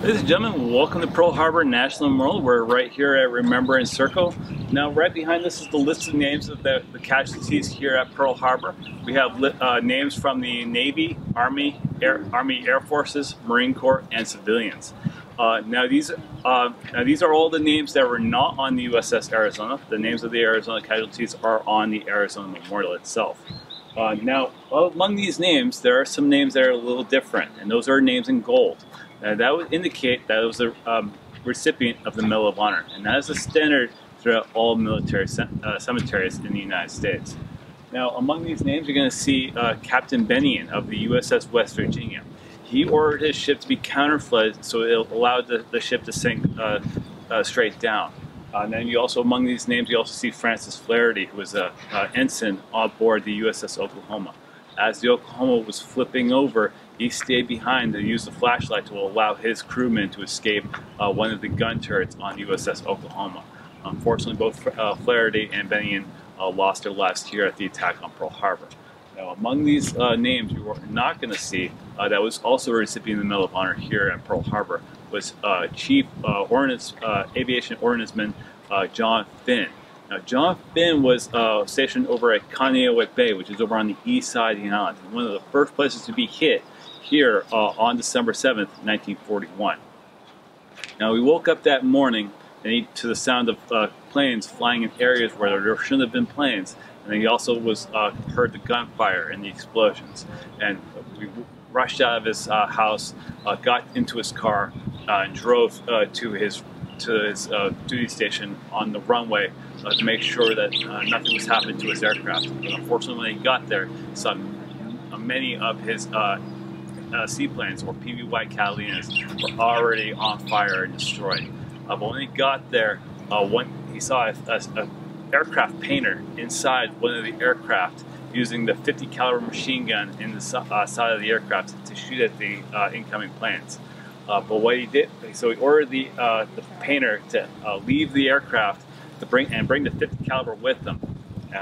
Ladies and gentlemen, welcome to Pearl Harbor National Memorial. We're right here at Remembrance Circle. Now, right behind us is the list of names of the, the casualties here at Pearl Harbor. We have uh, names from the Navy, Army, Air, Army Air Forces, Marine Corps, and civilians. Uh, now, these uh, now these are all the names that were not on the USS Arizona. The names of the Arizona casualties are on the Arizona Memorial itself. Uh, now, among these names, there are some names that are a little different, and those are names in gold. Uh, that would indicate that it was a um, recipient of the Medal of Honor, and that is a standard throughout all military uh, cemeteries in the United States. Now, among these names, you're going to see uh, Captain Bennion of the USS West Virginia. He ordered his ship to be counterflooded so it allowed the, the ship to sink uh, uh, straight down. Uh, and then you also, among these names, you also see Francis Flaherty, who was an ensign on board the USS Oklahoma. As the Oklahoma was flipping over, he stayed behind to use the flashlight to allow his crewmen to escape uh, one of the gun turrets on USS Oklahoma. Unfortunately, both uh, Flaherty and Bennion uh, lost their lives here at the attack on Pearl Harbor. Now, among these uh, names you are not going to see uh, that was also a recipient of the Medal of Honor here at Pearl Harbor was uh, Chief Ordnance, Aviation Ordnanceman John Finn. Now, John Finn was stationed over at Kaneohe Bay, which is over on the east side of the island. One of the first places to be hit here uh, on December 7th, 1941. Now we woke up that morning and to the sound of uh, planes flying in areas where there shouldn't have been planes. And he also was uh, heard the gunfire and the explosions. And we rushed out of his uh, house, uh, got into his car, uh, and drove to his to his duty station on the runway to make sure that nothing was happening to his aircraft. But unfortunately, when he got there, saw many of his uh, seaplanes or PBY Catalinas were already on fire and destroyed. Uh, but when he got there, uh, when he saw a, a, a, aircraft painter inside one of the aircraft using the 50 caliber machine gun in the uh, side of the aircraft to shoot at the uh, incoming planes. Uh, but what he did, so he ordered the, uh, the painter to leave the aircraft to bring and bring the 50 caliber with them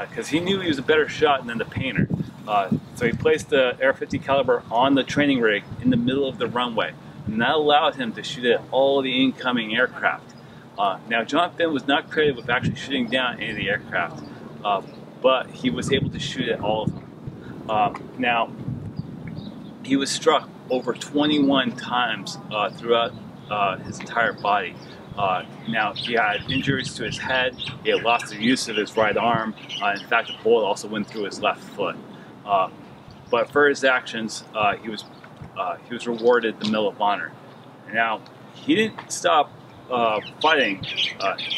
because he knew he was a better shot than the painter. Uh, so he placed the AR-50 caliber on the training rig in the middle of the runway, and that allowed him to shoot at all the incoming aircraft. Uh, now, John Finn was not credited with actually shooting down any of the aircraft, uh, but he was able to shoot at all of them. Uh, now, he was struck over 21 times uh, throughout uh, his entire body. Uh, now, he had injuries to his head, he had lost the use of his right arm. Uh, in fact, a bullet also went through his left foot. Uh, but for his actions, uh, he was he was rewarded the Medal of Honor. Now, he didn't stop fighting.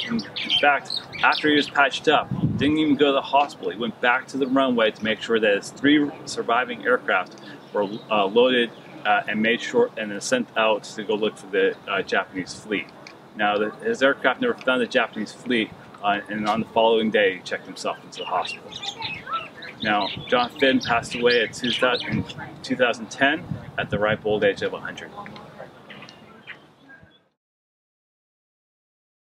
In, in, fact, after he was patched up, didn't even go to the hospital. He went back to the runway to make sure that his three surviving aircraft were loaded and made sure and then sent out to go look for the Japanese fleet. Now, the, his aircraft never found the Japanese fleet, uh, and on the following day, he checked himself into the hospital. Now, John Finn passed away in 2010 at the ripe old age of 100.